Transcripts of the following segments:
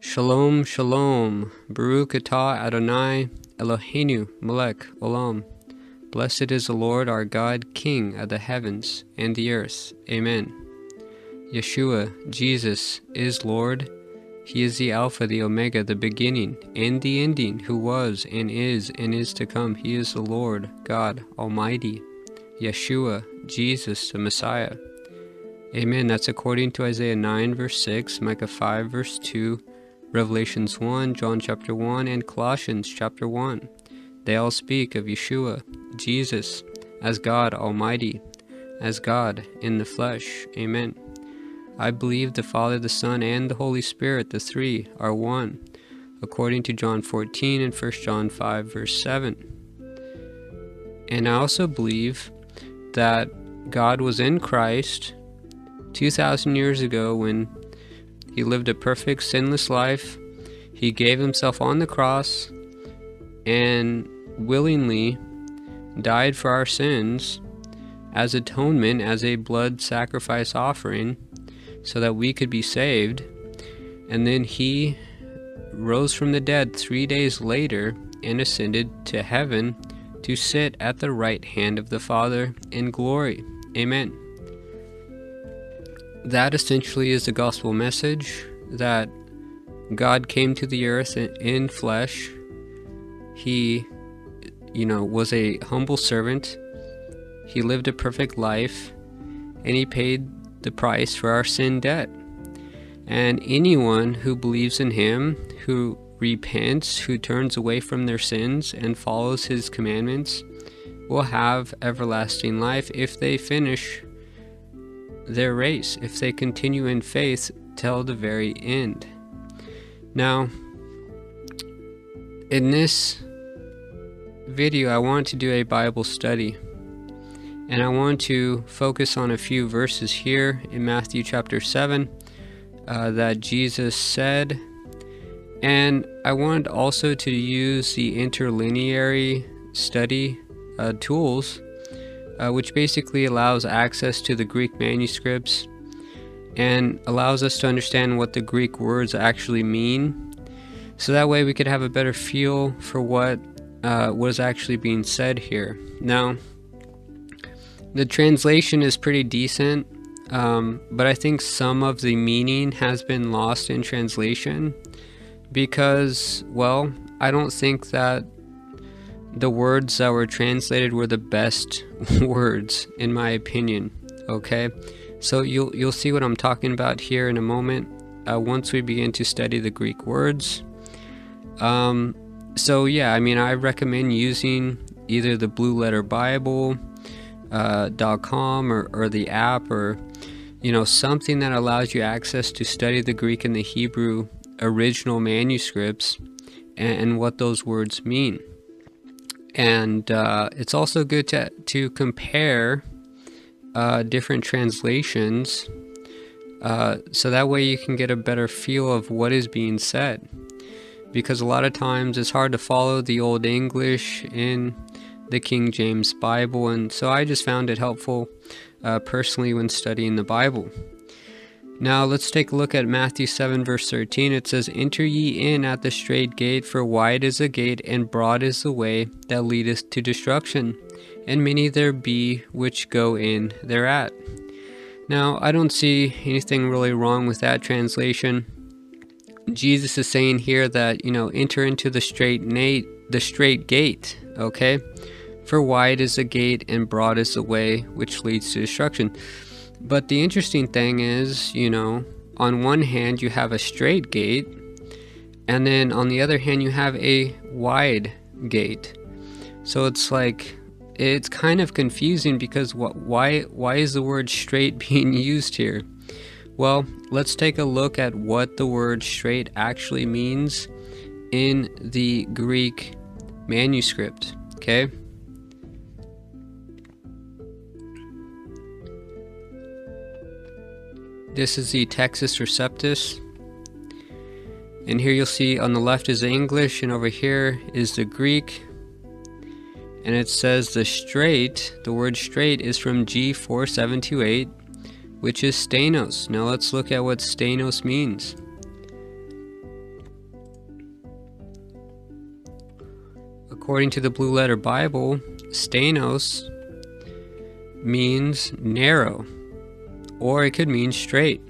Shalom, shalom. Baruch atah Adonai Eloheinu melech olam. Blessed is the Lord our God, King of the heavens and the earth. Amen. Yeshua, Jesus, is Lord. He is the Alpha, the Omega, the beginning and the ending, who was and is and is to come. He is the Lord, God Almighty. Yeshua, Jesus, the Messiah. Amen. That's according to Isaiah 9, verse 6, Micah 5, verse 2, Revelations 1, John chapter 1, and Colossians chapter 1. They all speak of Yeshua, Jesus, as God Almighty, as God in the flesh. Amen. I believe the Father, the Son, and the Holy Spirit, the three, are one, according to John 14 and 1 John 5, verse 7. And I also believe that God was in Christ 2,000 years ago when he lived a perfect, sinless life. He gave himself on the cross and willingly died for our sins as atonement, as a blood sacrifice offering, so that we could be saved. And then he rose from the dead three days later and ascended to heaven to sit at the right hand of the Father in glory. Amen that essentially is the gospel message that God came to the earth in flesh. He, you know, was a humble servant. He lived a perfect life and he paid the price for our sin debt. And anyone who believes in him, who repents, who turns away from their sins and follows his commandments, will have everlasting life if they finish their race if they continue in faith till the very end. Now, in this video, I want to do a Bible study. And I want to focus on a few verses here in Matthew chapter 7 uh, that Jesus said. And I want also to use the interlineary study uh, tools uh, which basically allows access to the Greek manuscripts and allows us to understand what the Greek words actually mean. So that way we could have a better feel for what uh, was actually being said here. Now, the translation is pretty decent, um, but I think some of the meaning has been lost in translation because, well, I don't think that the words that were translated were the best words in my opinion okay? So you'll you'll see what I'm talking about here in a moment uh, once we begin to study the Greek words. Um, so yeah I mean I recommend using either the blue letter bible uh, .com or, or the app or you know something that allows you access to study the Greek and the Hebrew original manuscripts and, and what those words mean and uh, it's also good to, to compare uh, different translations uh, so that way you can get a better feel of what is being said. Because a lot of times it's hard to follow the old english in the king james bible and so i just found it helpful uh, personally when studying the bible now let's take a look at Matthew 7, verse 13. It says, Enter ye in at the straight gate, for wide is the gate, and broad is the way that leadeth to destruction, and many there be which go in thereat. Now, I don't see anything really wrong with that translation. Jesus is saying here that, you know, enter into the straight nate, the straight gate, okay? For wide is the gate and broad is the way which leads to destruction. But the interesting thing is, you know, on one hand you have a straight gate, and then on the other hand you have a wide gate. So it's like it's kind of confusing because what why why is the word straight being used here? Well, let's take a look at what the word straight actually means in the Greek manuscript, okay? This is the Textus Receptus. And here you'll see on the left is the English and over here is the Greek. And it says the straight, the word straight is from G4728, which is stenos. Now let's look at what stenos means. According to the Blue Letter Bible, stenos means narrow or it could mean straight.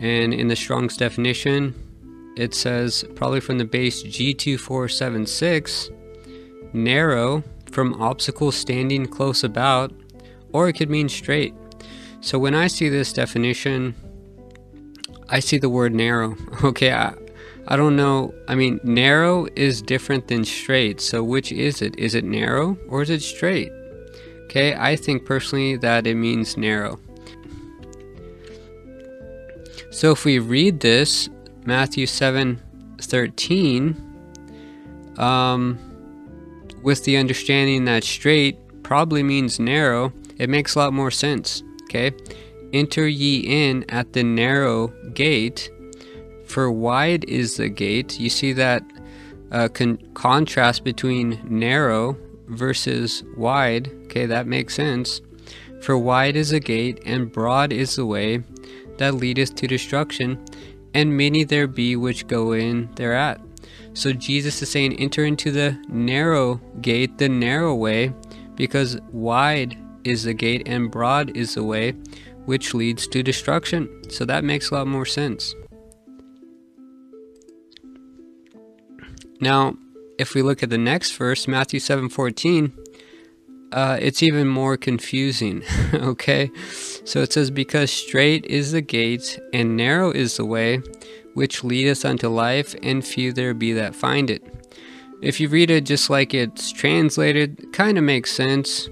And in the Strong's definition, it says, probably from the base G2476, narrow from obstacles standing close about, or it could mean straight. So when I see this definition, I see the word narrow. Okay, I, I don't know. I mean, narrow is different than straight. So which is it? Is it narrow or is it straight? Okay, I think personally that it means narrow. So if we read this, Matthew 7 13, um, with the understanding that straight probably means narrow, it makes a lot more sense. Okay, enter ye in at the narrow gate, for wide is the gate. You see that uh, con- contrast between narrow versus wide. Okay, that makes sense. For wide is the gate, and broad is the way that leadeth to destruction, and many there be which go in thereat. So Jesus is saying, enter into the narrow gate, the narrow way, because wide is the gate and broad is the way which leads to destruction. So that makes a lot more sense. Now, if we look at the next verse, Matthew 7:14, uh, it's even more confusing. okay, so it says, "Because straight is the gate, and narrow is the way, which leadeth unto life, and few there be that find it." If you read it just like it's translated, kind of makes sense,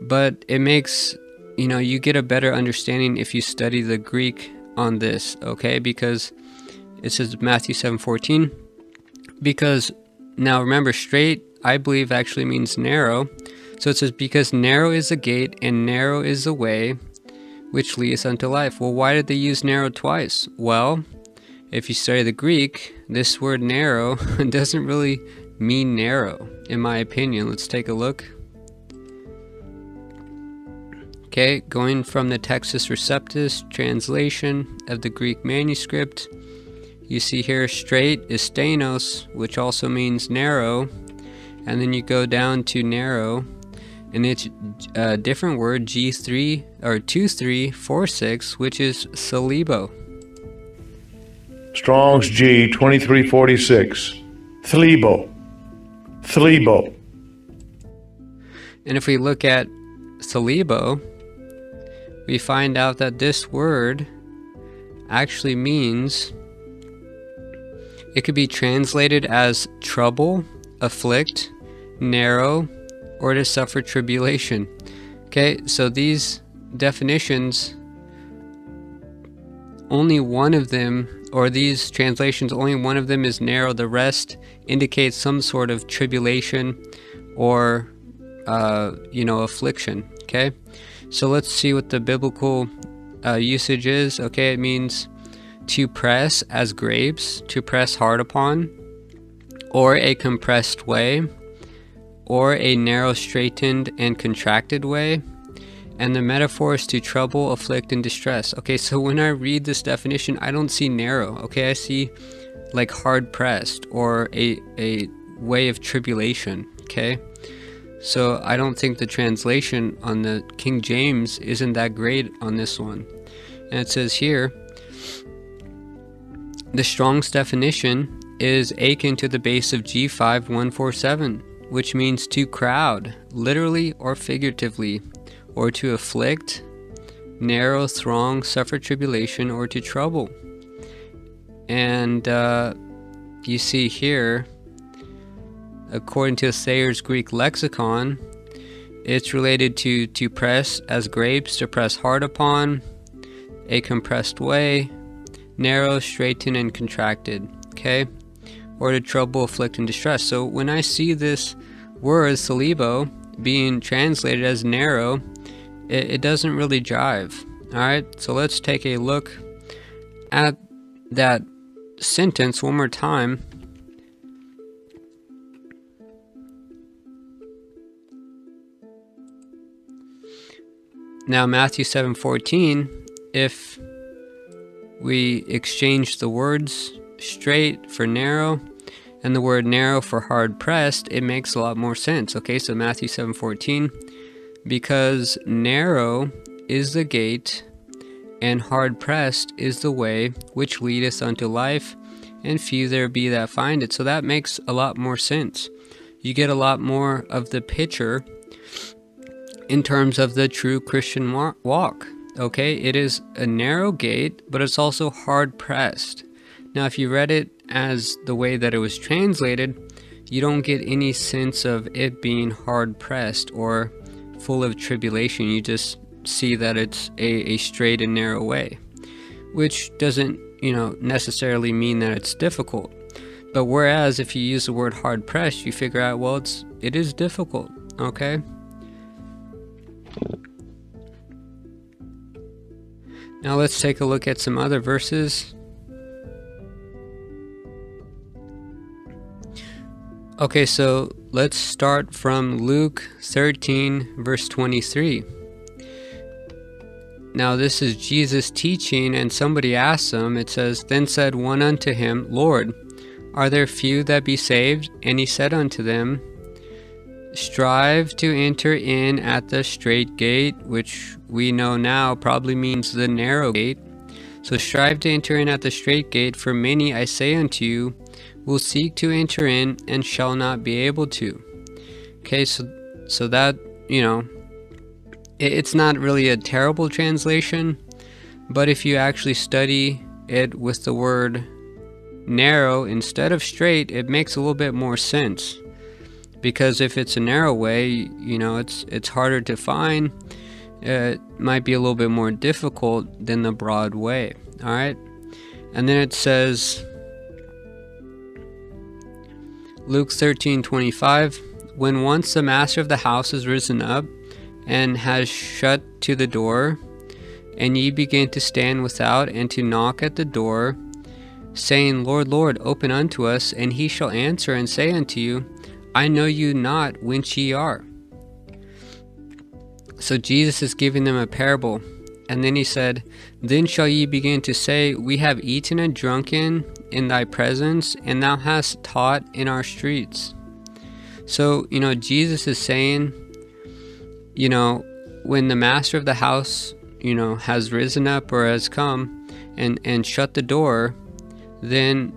but it makes you know you get a better understanding if you study the Greek on this. Okay, because it says Matthew 7:14, because now remember, straight, I believe, actually means narrow. So it says, Because narrow is the gate, and narrow is the way which leads unto life. Well, why did they use narrow twice? Well, if you study the Greek, this word narrow doesn't really mean narrow, in my opinion. Let's take a look. Okay, going from the Textus Receptus translation of the Greek manuscript, you see here straight is stenos, which also means narrow. And then you go down to narrow, and it's a different word, G3 or 2346, which is thalibo. Strong's G 2346. Thalibo. Thalibo. And if we look at thalibo, we find out that this word actually means it could be translated as trouble, afflict, narrow, or to suffer tribulation. Okay, so these definitions, only one of them, or these translations, only one of them is narrow. The rest indicates some sort of tribulation or, uh, you know, affliction. Okay, so let's see what the biblical uh, usage is. Okay, it means to press as grapes, to press hard upon, or a compressed way, or a narrow, straightened, and contracted way. And the metaphor is to trouble, afflict, and distress. Okay, so when I read this definition, I don't see narrow. Okay, I see like hard pressed or a, a way of tribulation. Okay, so I don't think the translation on the King James isn't that great on this one. And it says here, the Strong's definition is akin to the base of G5147, which means to crowd, literally or figuratively, or to afflict, narrow, throng, suffer tribulation, or to trouble. And uh, you see here, according to Thayer's Greek lexicon, it's related to to press as grapes, to press hard upon, a compressed way, narrow, straightened, and contracted. Okay? Or to trouble, afflict, and distress. So when I see this word, thalibo, being translated as narrow, it, it doesn't really jive. Alright? So let's take a look at that sentence one more time. Now Matthew 7:14 if we exchange the words straight for narrow, and the word narrow for hard pressed, it makes a lot more sense. Okay, so Matthew 7:14 because narrow is the gate and hard pressed is the way which leadeth unto life and few there be that find it. So that makes a lot more sense. You get a lot more of the picture in terms of the true Christian walk. Okay, it is a narrow gate, but it's also hard pressed. Now, if you read it as the way that it was translated, you don't get any sense of it being hard pressed or full of tribulation. You just see that it's a, a straight and narrow way, which doesn't, you know, necessarily mean that it's difficult. But whereas if you use the word hard pressed, you figure out, well, it's it is difficult, okay? Now let's take a look at some other verses. Okay, so let's start from Luke 13, verse 23. Now, this is Jesus teaching, and somebody asked him, it says, Then said one unto him, Lord, are there few that be saved? And he said unto them, Strive to enter in at the straight gate, which we know now probably means the narrow gate. So strive to enter in at the straight gate, for many, I say unto you, will seek to enter in and shall not be able to. Okay, so so that you know, it, it's not really a terrible translation, but if you actually study it with the word narrow instead of straight, it makes a little bit more sense. Because if it's a narrow way, you know, it's it's harder to find. It might be a little bit more difficult than the broad way. All right, and then it says Luke 13:25 When once the master of the house is risen up and has shut to the door, and ye begin to stand without and to knock at the door, saying, Lord, Lord, open unto us, and he shall answer and say unto you, I know you not whence ye are. So Jesus is giving them a parable. And then he said, Then shall ye begin to say, We have eaten and drunken in thy presence, and thou hast taught in our streets. So, you know, Jesus is saying, you know, when the master of the house, you know, has risen up or has come and, and shut the door, then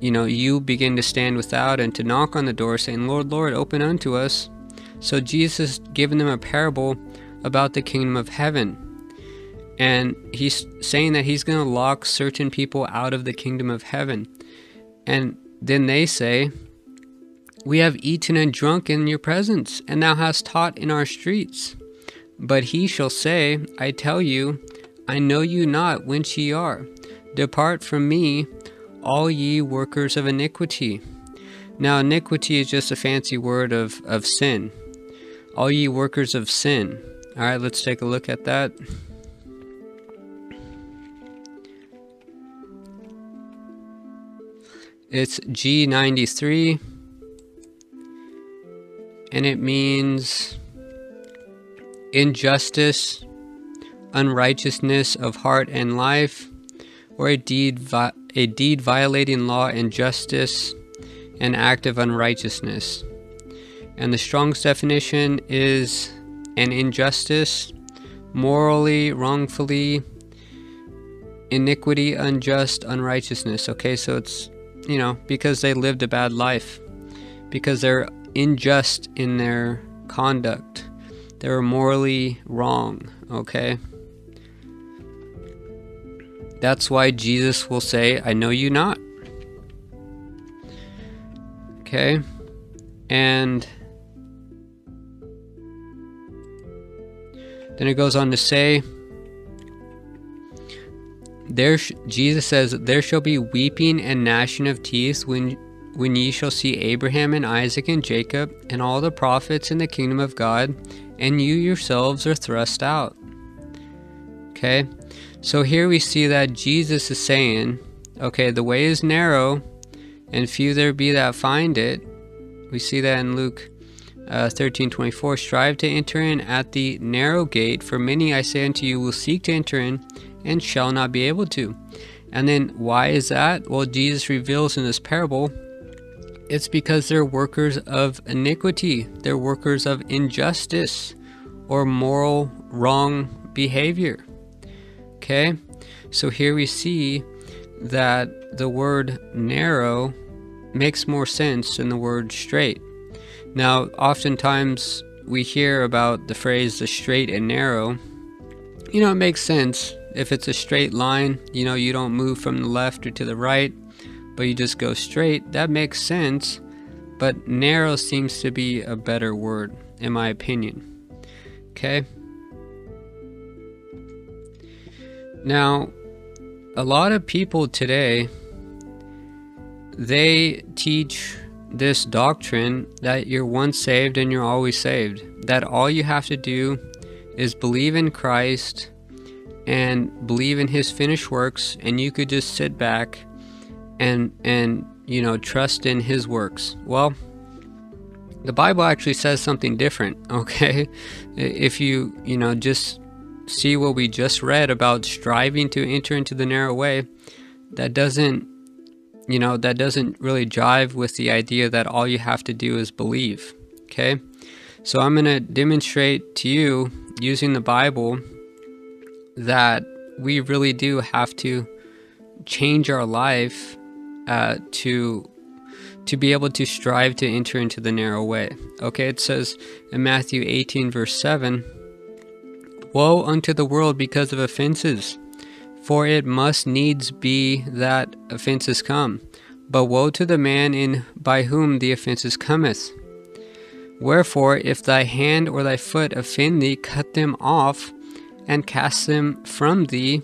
you know you begin to stand without and to knock on the door saying lord lord open unto us so jesus giving them a parable about the kingdom of heaven and he's saying that he's going to lock certain people out of the kingdom of heaven and then they say we have eaten and drunk in your presence and thou hast taught in our streets but he shall say i tell you i know you not whence ye are depart from me all ye workers of iniquity. Now, iniquity is just a fancy word of, of sin. All ye workers of sin. All right, let's take a look at that. It's G93 and it means injustice, unrighteousness of heart and life, or a deed a deed violating law and justice, an act of unrighteousness. And the Strong's definition is an injustice, morally, wrongfully, iniquity, unjust, unrighteousness. Okay, so it's, you know, because they lived a bad life, because they're unjust in their conduct, they're morally wrong. Okay. That's why Jesus will say, I know you not. Okay? And then it goes on to say, there sh- Jesus says, There shall be weeping and gnashing of teeth when, when ye shall see Abraham and Isaac and Jacob and all the prophets in the kingdom of God, and you yourselves are thrust out. Okay? So here we see that Jesus is saying, okay, the way is narrow, and few there be that find it. We see that in Luke uh, 13 24. Strive to enter in at the narrow gate, for many, I say unto you, will seek to enter in and shall not be able to. And then why is that? Well, Jesus reveals in this parable It's because they're workers of iniquity, they're workers of injustice or moral wrong behavior. Okay? So here we see that the word narrow makes more sense than the word straight. Now, oftentimes we hear about the phrase the straight and narrow. You know, it makes sense. If it's a straight line, you know, you don't move from the left or to the right, but you just go straight. That makes sense. But narrow seems to be a better word, in my opinion. Okay? Now, a lot of people today they teach this doctrine that you're once saved and you're always saved. That all you have to do is believe in Christ and believe in his finished works and you could just sit back and and you know trust in his works. Well, the Bible actually says something different, okay? If you, you know, just see what we just read about striving to enter into the narrow way, that doesn't you know, that doesn't really jive with the idea that all you have to do is believe. Okay? So I'm going to demonstrate to you using the Bible that we really do have to change our life uh, to to be able to strive to enter into the narrow way. Okay, it says in Matthew 18 verse 7, Woe unto the world because of offenses, for it must needs be that offences come. But woe to the man in by whom the offences cometh. Wherefore, if thy hand or thy foot offend thee, cut them off and cast them from thee.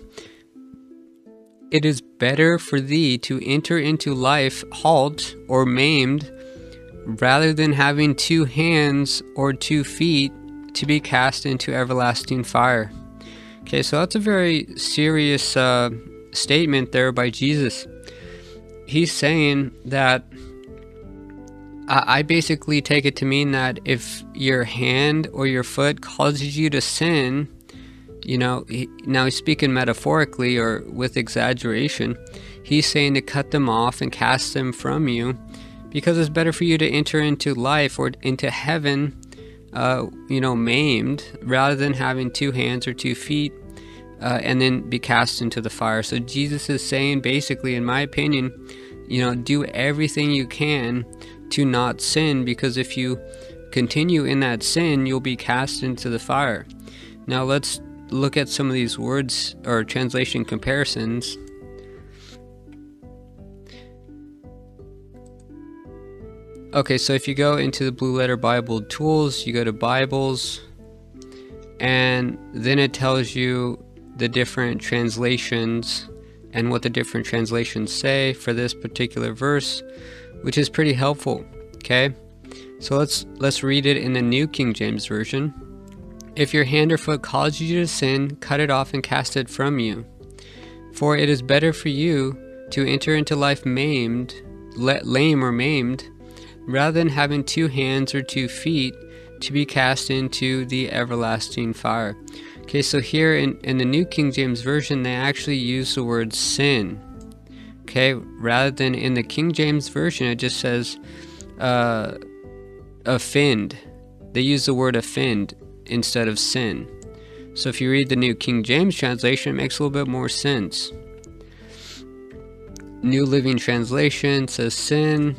It is better for thee to enter into life halt or maimed, rather than having two hands or two feet to be cast into everlasting fire. Okay, so that's a very serious uh, statement there by Jesus. He's saying that I basically take it to mean that if your hand or your foot causes you to sin, you know, he, now he's speaking metaphorically or with exaggeration. He's saying to cut them off and cast them from you because it's better for you to enter into life or into heaven uh, you know, maimed rather than having two hands or two feet uh, and then be cast into the fire. So Jesus is saying, basically, in my opinion, you know, do everything you can to not sin because if you continue in that sin, you'll be cast into the fire. Now let's look at some of these words or translation comparisons. Okay, so if you go into the Blue Letter Bible tools, you go to Bibles, and then it tells you the different translations and what the different translations say for this particular verse, which is pretty helpful. Okay? So let's let's read it in the New King James Version. If your hand or foot causes you to sin, cut it off and cast it from you. For it is better for you to enter into life maimed, let lame or maimed, rather than having two hands or two feet to be cast into the everlasting fire. Okay, so here in, in the New King James Version, they actually use the word sin. Okay, rather than in the King James Version, it just says uh, offend. They use the word offend instead of sin. So if you read the New King James translation, it makes a little bit more sense. New Living Translation says sin.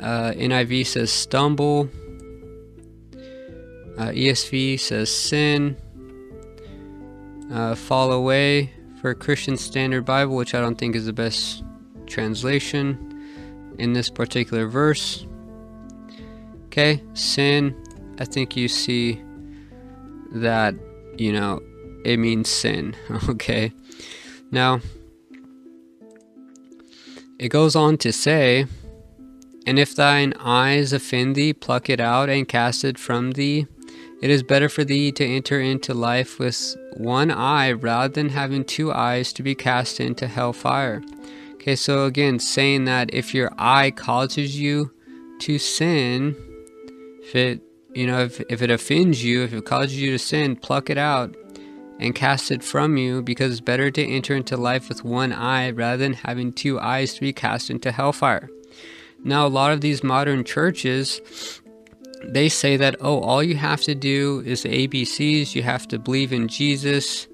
Uh, NIV says stumble. Uh, ESV says sin. Uh, fall away for Christian Standard Bible, which I don't think is the best translation in this particular verse. Okay, sin. I think you see that, you know, it means sin. Okay. Now, it goes on to say, and if thine eyes offend thee, pluck it out and cast it from thee. It is better for thee to enter into life with one eye rather than having two eyes to be cast into hell fire. Okay, so again, saying that if your eye causes you to sin, if it you know, if, if it offends you, if it causes you to sin, pluck it out and cast it from you, because it's better to enter into life with one eye rather than having two eyes to be cast into hellfire. Now, a lot of these modern churches, they say that, oh, all you have to do is ABCs. You have to believe in Jesus.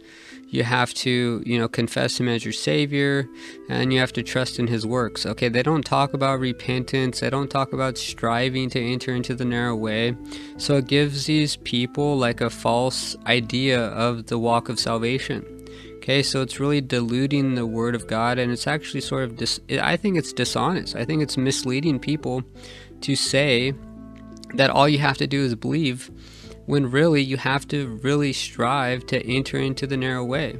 You have to, you know, confess him as your savior and you have to trust in his works. Okay, they don't talk about repentance. They don't talk about striving to enter into the narrow way. So it gives these people like a false idea of the walk of salvation. Okay, so it's really diluting the word of God and it's actually sort of dis- I think it's dishonest. I think it's misleading people to say that all you have to do is believe when really you have to really strive to enter into the narrow way.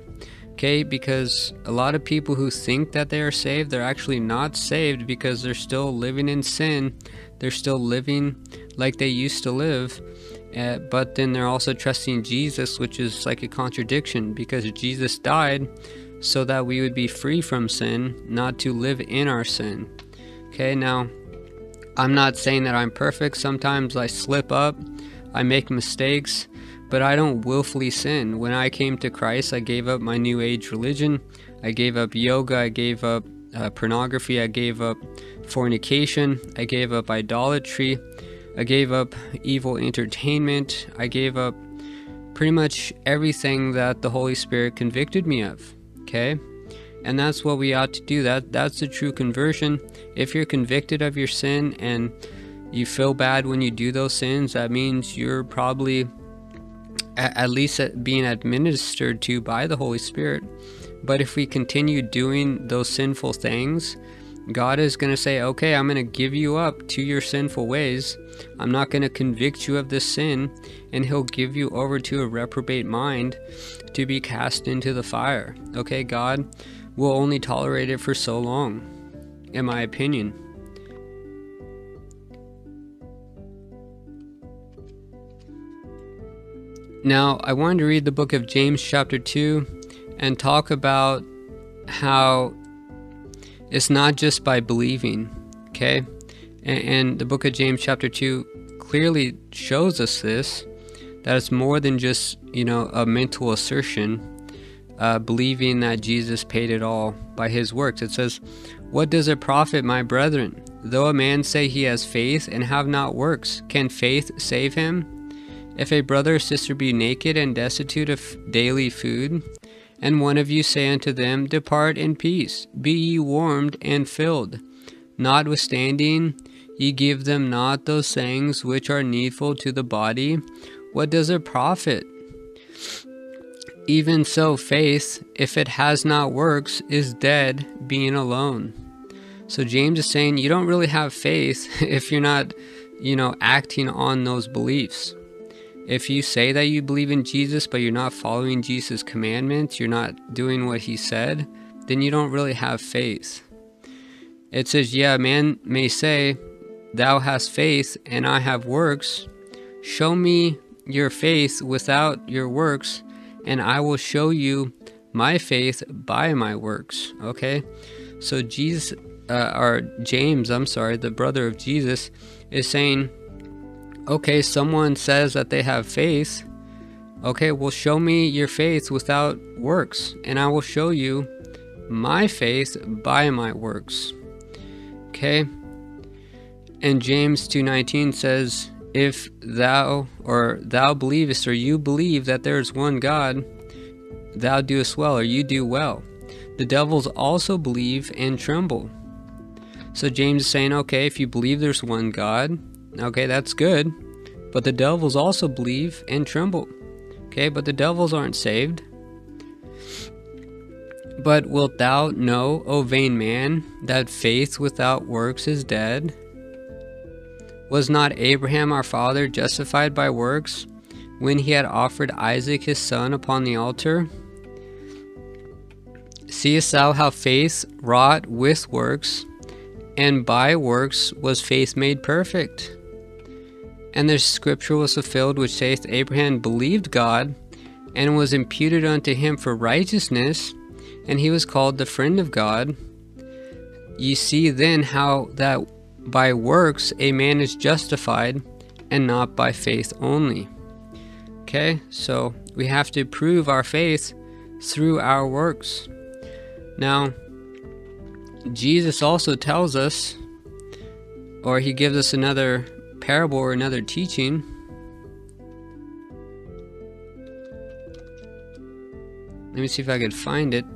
Okay, because a lot of people who think that they are saved, they're actually not saved because they're still living in sin. They're still living like they used to live. Uh, but then they're also trusting Jesus, which is like a contradiction because Jesus died so that we would be free from sin, not to live in our sin. Okay, now I'm not saying that I'm perfect. Sometimes I slip up I make mistakes, but I don't willfully sin. When I came to Christ, I gave up my New Age religion. I gave up yoga. I gave up uh, pornography. I gave up fornication. I gave up idolatry. I gave up evil entertainment. I gave up pretty much everything that the Holy Spirit convicted me of. Okay? And that's what we ought to do. That that's the true conversion. If you're convicted of your sin and you feel bad when you do those sins, that means you're probably at least uh, being administered to by the Holy Spirit. But if we continue doing those sinful things, God is going to say, okay, I'm going to give you up to your sinful ways. I'm not going to convict you of this sin, and He'll give you over to a reprobate mind to be cast into the fire. Okay, God will only tolerate it for so long, in my opinion. Now, I wanted to read the book of James, chapter 2, and talk about how it's not just by believing, okay? And, and, the book of James, chapter 2, clearly shows us this that it's more than just, you know, a mental assertion, uh, believing that Jesus paid it all by his works. It says, What does it profit, my brethren? Though a man say he has faith and have not works, can faith save him? If a brother or sister be naked and destitute of daily food, and one of you say unto them, Depart in peace, be ye warmed and filled, notwithstanding ye give them not those things which are needful to the body, what does it profit? Even so, faith, if it has not works, is dead, being alone. So James is saying you don't really have faith if you're not, you know, acting on those beliefs. If you say that you believe in Jesus, but you're not following Jesus' commandments, you're not doing what he said, then you don't really have faith. It says, Yeah, man may say, Thou hast faith, and I have works. Show me your faith without your works, and I will show you my faith by my works. Okay? So, Jesus, uh, or James, I'm sorry, the brother of Jesus, is saying, okay, someone says that they have faith. Okay, well, show me your faith without works, and I will show you my faith by my works. Okay? And James 2:19 says, "If thou or thou believest or you believe that there is one God, thou doest well or you do well. The devils also believe and tremble." So James is saying, okay, if you believe there's one God, Okay, that's good. But the devils also believe and tremble. Okay, but the devils aren't saved. But wilt thou know, O vain man, that faith without works is dead? Was not Abraham our father justified by works when he had offered Isaac his son upon the altar? Seest thou how faith wrought with works, and by works was faith made perfect? And the scripture was fulfilled which saith, Abraham believed God, and was imputed unto him for righteousness, and he was called the friend of God. Ye see then how that by works a man is justified, and not by faith only. Okay, so we have to prove our faith through our works. Now, Jesus also tells us or he gives us another parable or another teaching. Let me see if I could find it.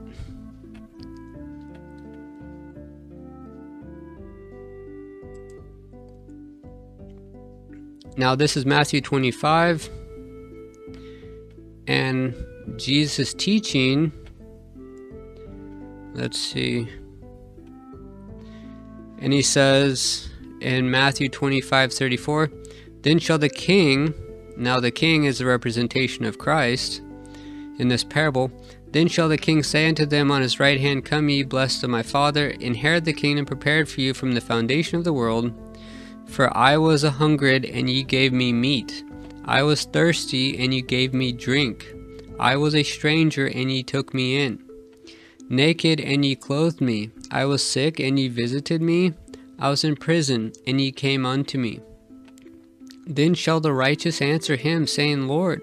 Now, this is Matthew 25, and Jesus' teaching. Let's see. And he says in Matthew 25 34, Then shall the king, now the king is the representation of Christ in this parable, then shall the king say unto them on his right hand, Come ye, blessed of my Father, inherit the kingdom prepared for you from the foundation of the world. For I was a hungered, and ye gave me meat. I was thirsty, and ye gave me drink. I was a stranger, and ye took me in. Naked, and ye clothed me. I was sick, and ye visited me. I was in prison, and ye came unto me. Then shall the righteous answer him, saying, Lord,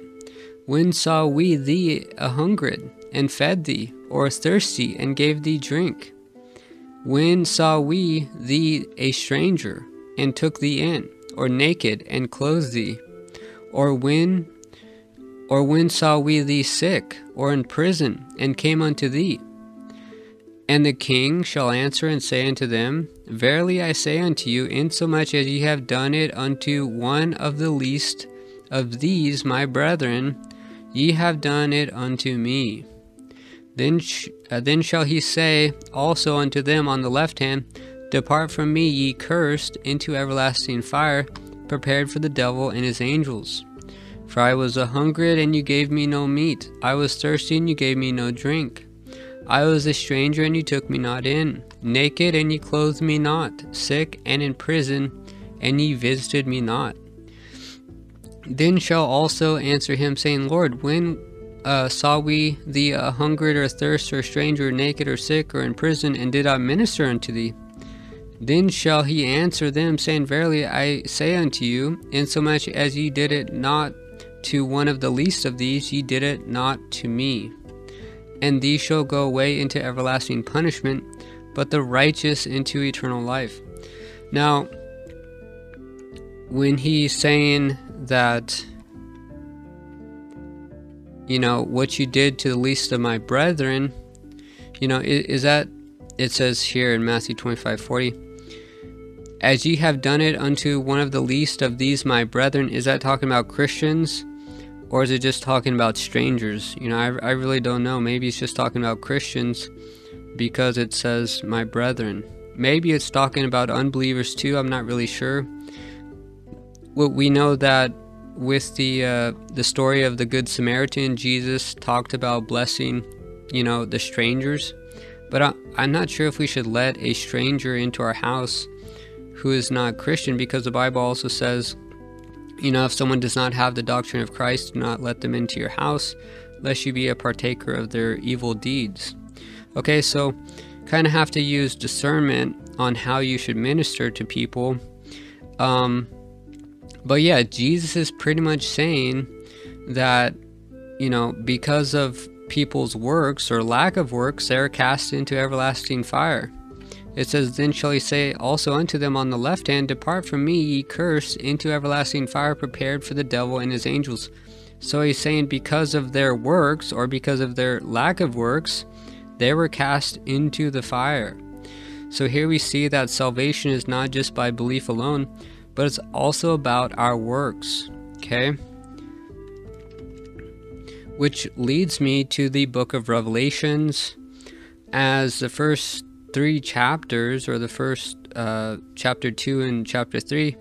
when saw we thee a hungered, and fed thee, or thirsty, and gave thee drink? When saw we thee a stranger, and took thee in, or naked and clothed thee? Or when or when saw we thee sick or in prison and came unto thee? And the king shall answer and say unto them, Verily I say unto you, insomuch as ye have done it unto one of the least of these my brethren, ye have done it unto me. Then, sh- uh, then shall he say also unto them on the left hand, Depart from me, ye cursed, into everlasting fire, prepared for the devil and his angels. For I was a hungered, and you gave me no meat. I was thirsty, and you gave me no drink. I was a stranger, and you took me not in. Naked, and ye clothed me not. Sick, and in prison, and ye visited me not. Then shall also answer him, saying, Lord, when uh, saw we thee hungered, or thirst, or stranger, naked, or sick, or in prison, and did I minister unto thee? Then shall he answer them, saying, Verily I say unto you, insomuch as ye did it not to one of the least of these, ye did it not to me. And these shall go away into everlasting punishment, but the righteous into eternal life. Now, when he's saying that, you know, what you did to the least of my brethren, you know, is, is that, it says here in Matthew 25 40, as ye have done it unto one of the least of these my brethren, is that talking about Christians? Or is it just talking about strangers? You know, I, I really don't know. Maybe it's just talking about Christians because it says my brethren. Maybe it's talking about unbelievers too. I'm not really sure. Well, we know that with the uh, the story of the Good Samaritan, Jesus talked about blessing, you know, the strangers. But I, I'm not sure if we should let a stranger into our house who is not Christian because the Bible also says, you know, if someone does not have the doctrine of Christ, do not let them into your house, lest you be a partaker of their evil deeds. Okay, so kind of have to use discernment on how you should minister to people. Um, but yeah, Jesus is pretty much saying that, you know, because of people's works or lack of works, they're cast into everlasting fire. It says, Then shall he say also unto them on the left hand, Depart from me, ye cursed, into everlasting fire prepared for the devil and his angels. So he's saying, because of their works, or because of their lack of works, they were cast into the fire. So here we see that salvation is not just by belief alone, but it's also about our works. Okay? Which leads me to the book of Revelations as the first three chapters, or the first uh, chapter two and chapter three,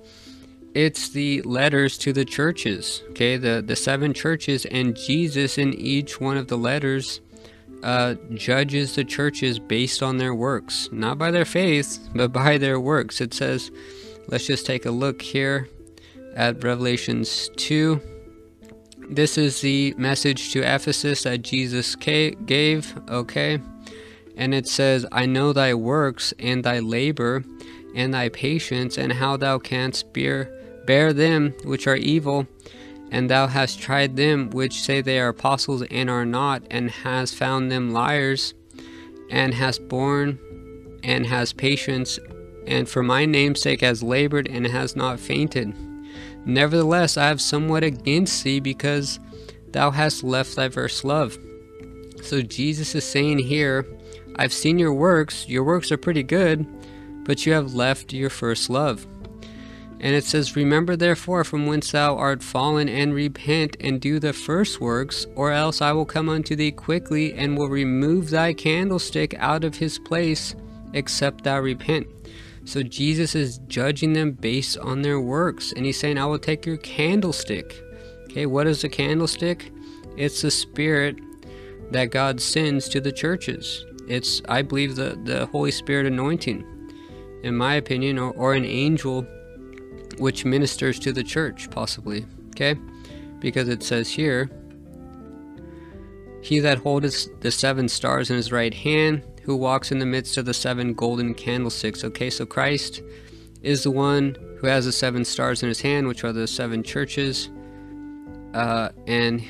it's the letters to the churches. Okay, the the seven churches, and Jesus in each one of the letters uh, judges the churches based on their works, not by their faith, but by their works. It says, let's just take a look here at Revelations two. This is the message to Ephesus that Jesus gave. Okay and it says, I know thy works and thy labor and thy patience, and how thou canst bear, bear them which are evil, and thou hast tried them which say they are apostles and are not, and hast found them liars, and hast borne and has patience, and for my name's sake has labored and has not fainted. Nevertheless, I have somewhat against thee because thou hast left thy first love. So Jesus is saying here, I've seen your works, your works are pretty good, but you have left your first love. And it says, Remember therefore from whence thou art fallen, and repent and do the first works, or else I will come unto thee quickly, and will remove thy candlestick out of his place, except thou repent. So Jesus is judging them based on their works, and he's saying, I will take your candlestick. Okay, what is a candlestick? It's the spirit that God sends to the churches. It's, I believe, the, the Holy Spirit anointing, in my opinion, or, or an angel which ministers to the church, possibly. Okay? Because it says here, He that holdeth the seven stars in his right hand, who walks in the midst of the seven golden candlesticks. Okay, so Christ is the one who has the seven stars in his hand, which are the seven churches. Uh, and,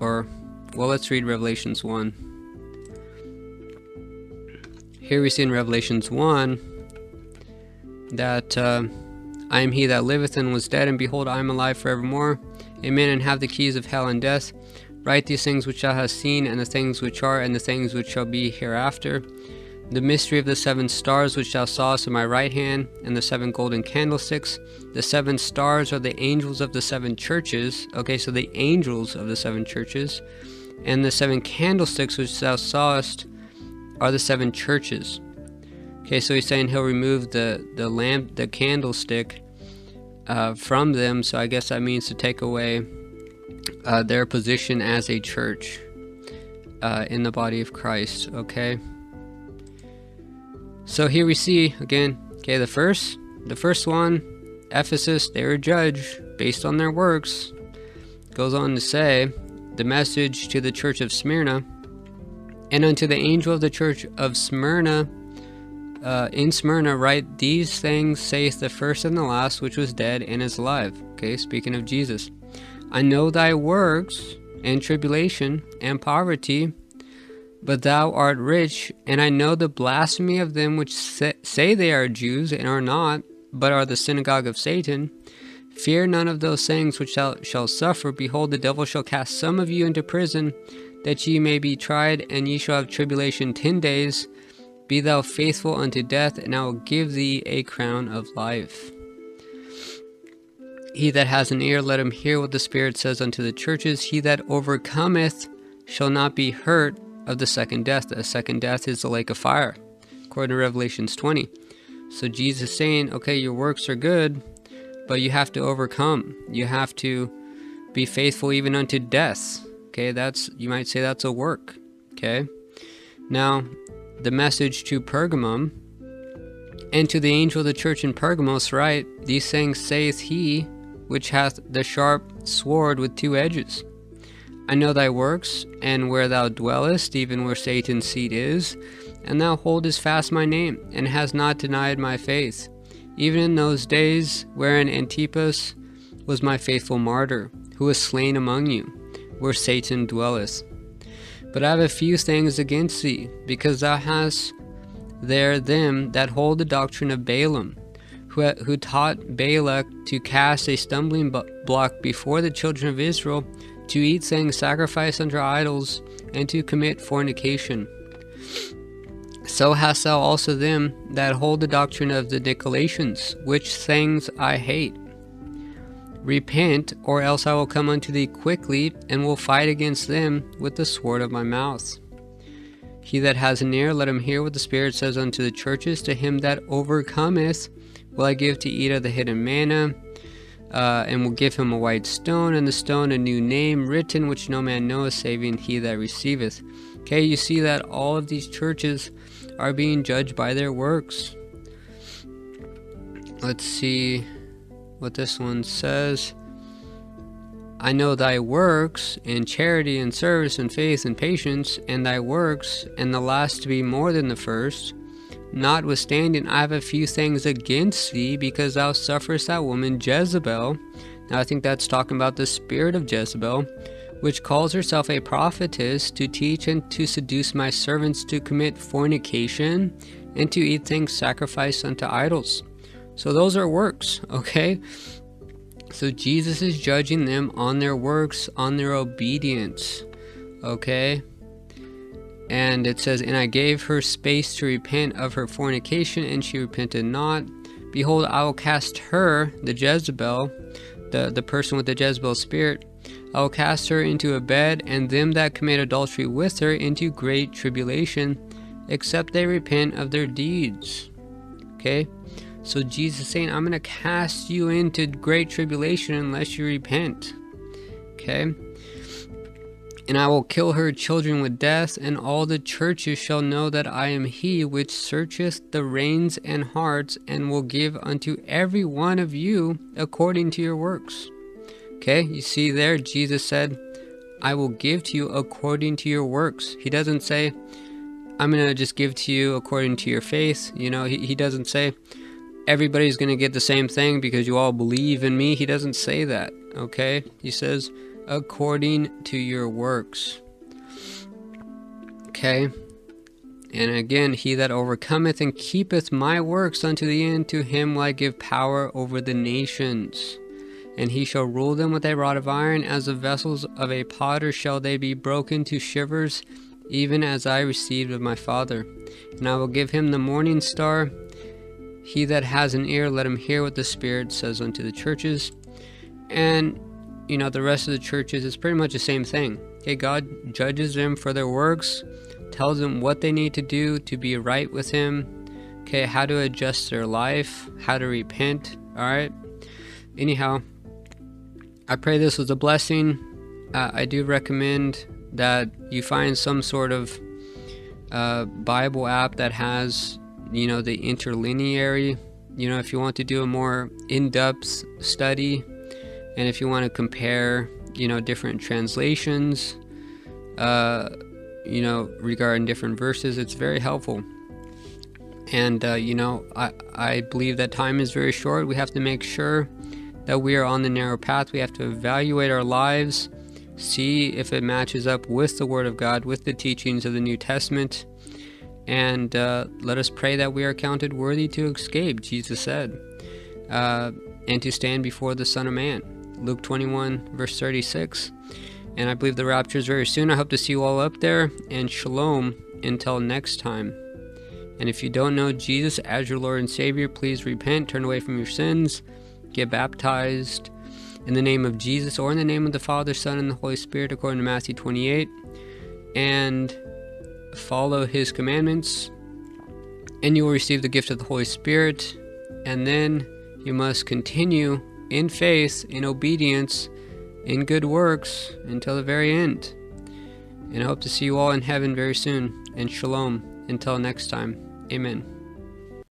or, well, let's read Revelations 1. Here we see in Revelations 1 that. Uh, I am he that liveth and was dead, and behold, I am alive forevermore. Amen. And have the keys of hell and death. Write these things which thou hast seen, and the things which are, and the things which shall be hereafter. The mystery of the seven stars which thou sawest in my right hand, and the seven golden candlesticks. The seven stars are the angels of the seven churches. Okay, so the angels of the seven churches. And the seven candlesticks which thou sawest are the seven churches. Okay, so he's saying he'll remove the the lamp, the candlestick, uh, from them. So I guess that means to take away uh, their position as a church uh, in the body of Christ. Okay. So here we see again. Okay, the first, the first one, Ephesus, they were judged based on their works. Goes on to say, the message to the church of Smyrna, and unto the angel of the church of Smyrna uh, in Smyrna, write, These things saith the first and the last, which was dead and is alive. Okay, speaking of Jesus. I know thy works, and tribulation, and poverty, but thou art rich, and I know the blasphemy of them which say they are Jews and are not, but are the synagogue of Satan. Fear none of those things which thou shalt suffer. Behold, the devil shall cast some of you into prison, that ye may be tried, and ye shall have tribulation ten days. Be thou faithful unto death, and I will give thee a crown of life. He that has an ear, let him hear what the Spirit says unto the churches. He that overcometh shall not be hurt of the second death. The second death is the lake of fire, according to Revelations 20. So Jesus is saying, okay, your works are good, but you have to overcome. You have to be faithful even unto death. Okay, that's you might say that's a work. Okay. Now, the message to Pergamum, and to the angel of the church in Pergamos write, These things saith he which hath the sharp sword with two edges. I know thy works, and where thou dwellest, even where Satan's seat is, and thou holdest fast my name, and hast not denied my faith, even in those days wherein Antipas was my faithful martyr, who was slain among you, where Satan dwelleth. But I have a few things against thee, because thou hast there them that hold the doctrine of Balaam, who, who taught Balak to cast a stumbling block before the children of Israel, to eat things sacrificed unto idols, and to commit fornication. So hast thou also them that hold the doctrine of the Nicolaitans, which things I hate. Repent, or else I will come unto thee quickly, and will fight against them with the sword of my mouth. He that has an ear, let him hear what the Spirit says unto the churches. To him that overcometh, will I give to eat of the hidden manna, uh, and will give him a white stone, and the stone a new name written, which no man knoweth, saving he that receiveth. Okay, you see that all of these churches are being judged by their works. Let's see what this one says. I know thy works and charity and service and faith and patience, and thy works, and the last to be more than the first. Notwithstanding, I have a few things against thee, because thou sufferest that woman Jezebel. Now, I think that's talking about the spirit of Jezebel, which calls herself a prophetess, to teach and to seduce my servants to commit fornication, and to eat things sacrificed unto idols. So those are works, okay? So Jesus is judging them on their works, on their obedience, okay? And it says, And I gave her space to repent of her fornication, and she repented not. Behold, I will cast her, the Jezebel, the, the person with the Jezebel spirit, I will cast her into a bed, and them that commit adultery with her into great tribulation, except they repent of their deeds. Okay? So Jesus saying, I'm going to cast you into great tribulation unless you repent. Okay? And I will kill her children with death, and all the churches shall know that I am he which searcheth the reins and hearts, and will give unto every one of you according to your works. Okay, you see there, Jesus said, I will give to you according to your works. He doesn't say, I'm going to just give to you according to your faith. You know, he, he doesn't say, everybody's going to get the same thing because you all believe in me. He doesn't say that, okay? He says, according to your works. Okay? And again, he that overcometh and keepeth my works unto the end, to him will I give power over the nations. And he shall rule them with a rod of iron, as the vessels of a potter shall they be broken to shivers, even as I received of my Father. And I will give him the morning star. He that has an ear, let him hear what the Spirit says unto the churches. And you know, the rest of the churches is pretty much the same thing. Okay, God judges them for their works, tells them what they need to do to be right with Him, okay, how to adjust their life, how to repent, alright? Anyhow, I pray this was a blessing. Uh, I do recommend that you find some sort of uh, Bible app that has, you know, the interlineary. You know, if you want to do a more in depth study, and if you want to compare, you know, different translations, uh, you know, regarding different verses, it's very helpful. And, uh, you know, I, I believe that time is very short. We have to make sure that we are on the narrow path. We have to evaluate our lives, see if it matches up with the Word of God, with the teachings of the New Testament, and uh, let us pray that we are counted worthy to escape, Jesus said, uh, and to stand before the Son of Man. Luke 21, verse 36. And I believe the rapture is very soon. I hope to see you all up there. And shalom until next time. And if you don't know Jesus as your Lord and Savior, please repent, turn away from your sins, get baptized in the name of Jesus or in the name of the Father, Son, and the Holy Spirit, according to Matthew 28, and follow His commandments. And you will receive the gift of the Holy Spirit. And then you must continue in faith, in obedience, in good works until the very end. And I hope to see you all in heaven very soon. And shalom until next time. Amen.